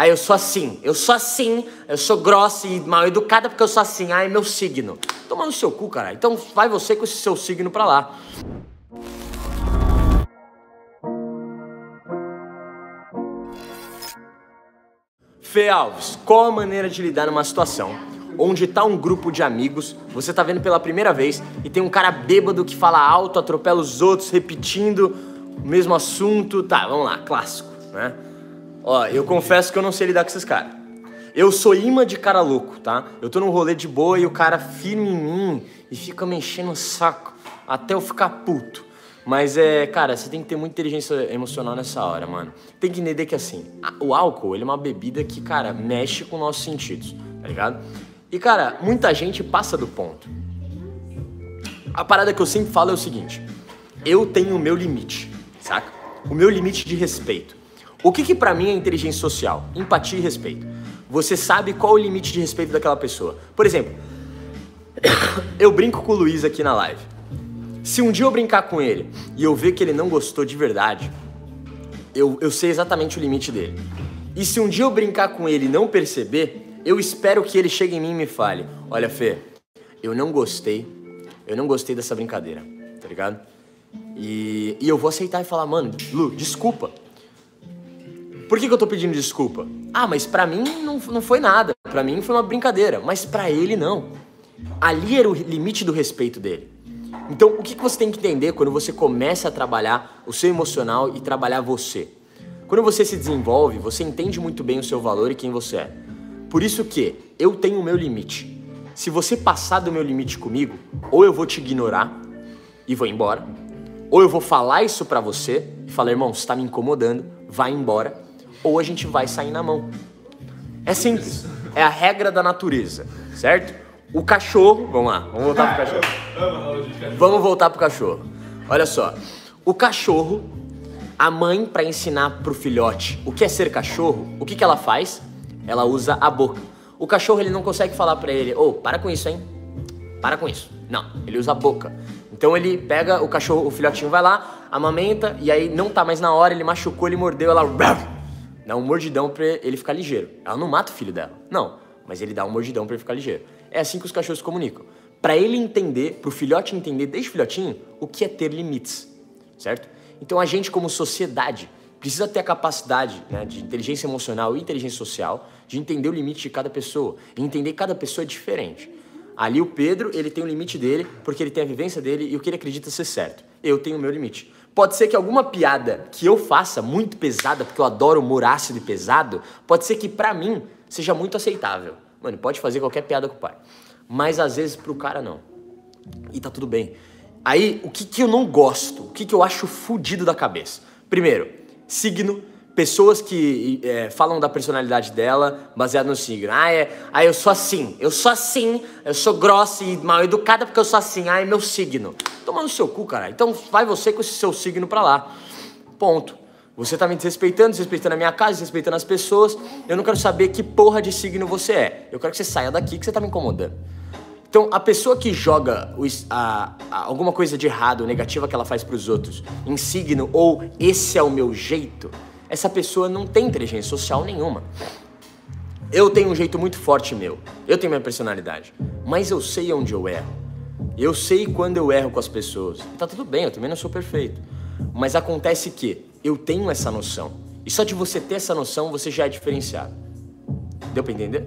ah, eu sou assim, eu sou assim, eu sou grossa e mal educada porque eu sou assim, é meu signo. Toma no seu cu, cara. Então vai você com esse seu signo pra lá. Fê Alves, qual a maneira de lidar numa situação onde tá um grupo de amigos, você tá vendo pela primeira vez e tem um cara bêbado que fala alto, atropela os outros, repetindo o mesmo assunto. Tá, vamos lá, clássico, né? Ó, eu confesso que eu não sei lidar com esses caras. Eu sou imã de cara louco, tá? Eu tô num rolê de boa e o cara firme em mim e fica me enchendo o saco até eu ficar puto. Mas é, cara, você tem que ter muita inteligência emocional nessa hora, mano. Tem que entender que assim, o álcool, ele é uma bebida que, cara, mexe com nossos sentidos, tá ligado? E, cara, muita gente passa do ponto. A parada que eu sempre falo é o seguinte: eu tenho o meu limite, saca? O meu limite de respeito. O que que para mim é inteligência social? Empatia e respeito. Você sabe qual o limite de respeito daquela pessoa. Por exemplo, eu brinco com o Luiz aqui na live. Se um dia eu brincar com ele e eu ver que ele não gostou de verdade, eu, eu sei exatamente o limite dele. E se um dia eu brincar com ele e não perceber, eu espero que ele chegue em mim e me fale: Olha, Fê, eu não gostei, eu não gostei dessa brincadeira, tá ligado? E, e eu vou aceitar e falar: Mano, Lu, desculpa. Por que, que eu tô pedindo desculpa? Ah, mas pra mim não, não foi nada. Pra mim foi uma brincadeira. Mas pra ele não. Ali era o limite do respeito dele. Então, o que você tem que entender quando você começa a trabalhar o seu emocional e trabalhar você? Quando você se desenvolve, você entende muito bem o seu valor e quem você é. Por isso que eu tenho o meu limite. Se você passar do meu limite comigo, ou eu vou te ignorar e vou embora, ou eu vou falar isso pra você e falar, irmão, você tá me incomodando, vai embora, ou a gente vai sair na mão. É simples. É a regra da natureza, certo? O cachorro, vamos lá, vamos voltar pro cachorro. Vamos voltar pro cachorro. Olha só, o cachorro, a mãe para ensinar pro filhote o que é ser cachorro, o que que ela faz? Ela usa a boca. O cachorro ele não consegue falar para ele, ô, oh, para com isso, hein? Para com isso. Não, ele usa a boca. Então ele pega o cachorro, o filhotinho vai lá, amamenta e aí não tá mais na hora, ele machucou, ele mordeu, ela dá um mordidão pra ele ficar ligeiro. Ela não mata o filho dela, não, mas ele dá um mordidão para ele ficar ligeiro. É assim que os cachorros se comunicam. Para ele entender, para o filhote entender desde filhotinho, o que é ter limites, certo? Então a gente, como sociedade, precisa ter a capacidade né, de inteligência emocional e inteligência social de entender o limite de cada pessoa e entender que cada pessoa é diferente. Ali o Pedro, ele tem o limite dele, porque ele tem a vivência dele e o que ele acredita ser certo. Eu tenho o meu limite. Pode ser que alguma piada que eu faça muito pesada, porque eu adoro humor ácido e pesado, pode ser que para mim seja muito aceitável. Mano, pode fazer qualquer piada com o pai. Mas às vezes pro cara não. E tá tudo bem. Aí, o que, que eu não gosto? O que, que eu acho fudido da cabeça? Primeiro, signo. Pessoas que é, falam da personalidade dela baseado no signo. Ah, é, ah, eu sou assim, eu sou assim, eu sou grossa e mal educada porque eu sou assim. Ah, é meu signo. Toma no seu cu, cara. Então vai você com esse seu signo pra lá. Ponto. Você tá me desrespeitando, desrespeitando a minha casa, desrespeitando as pessoas. Eu não quero saber que porra de signo você é. Eu quero que você saia daqui que você tá me incomodando. Então, a pessoa que joga a, a, alguma coisa de errado, negativa que ela faz para os outros, em signo ou esse é o meu jeito, essa pessoa não tem inteligência social nenhuma. Eu tenho um jeito muito forte meu. Eu tenho minha personalidade. Mas eu sei onde eu erro. Eu sei quando eu erro com as pessoas. E tá tudo bem, eu também não sou perfeito. Mas acontece que eu tenho essa noção. E só de você ter essa noção, você já é diferenciado. Deu pra entender?